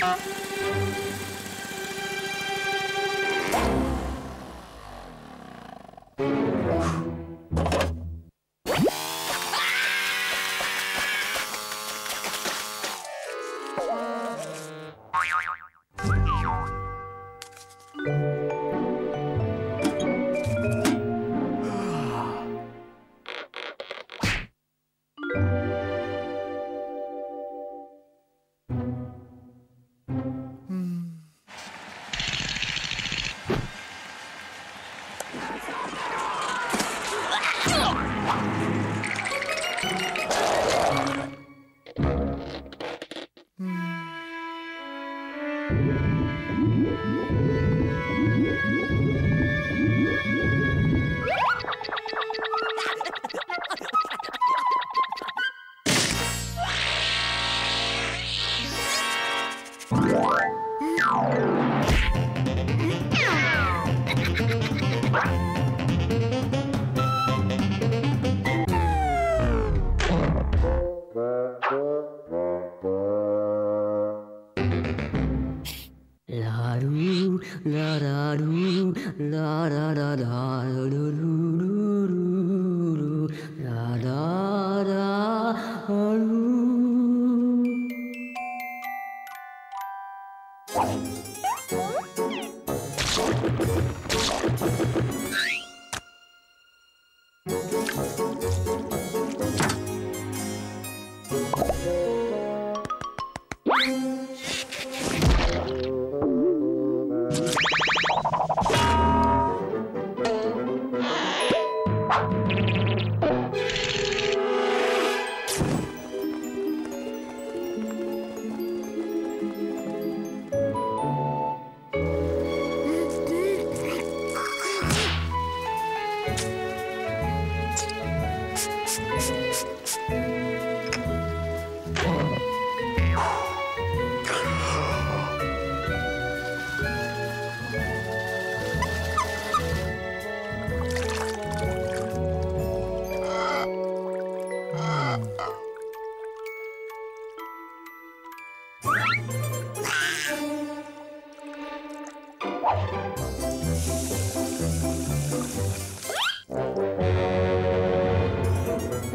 Bye.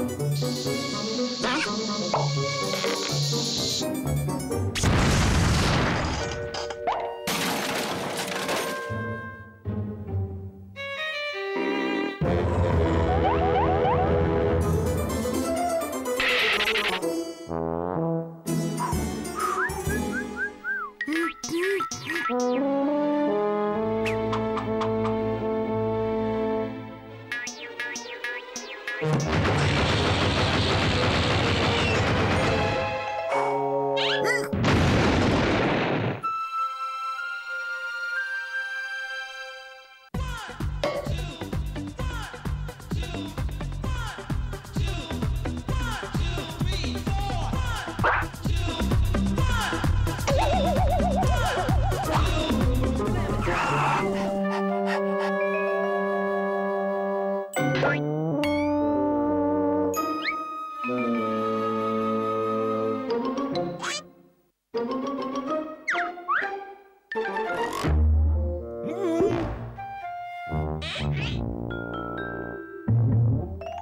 you